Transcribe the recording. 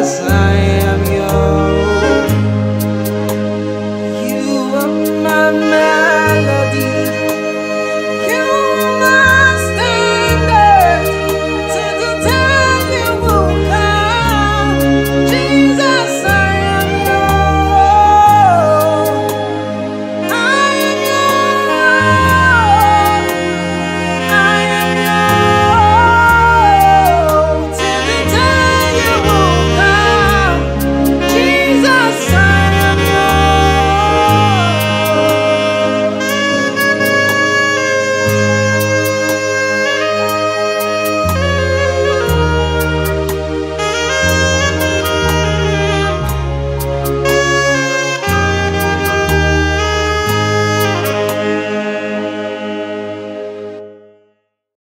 last night.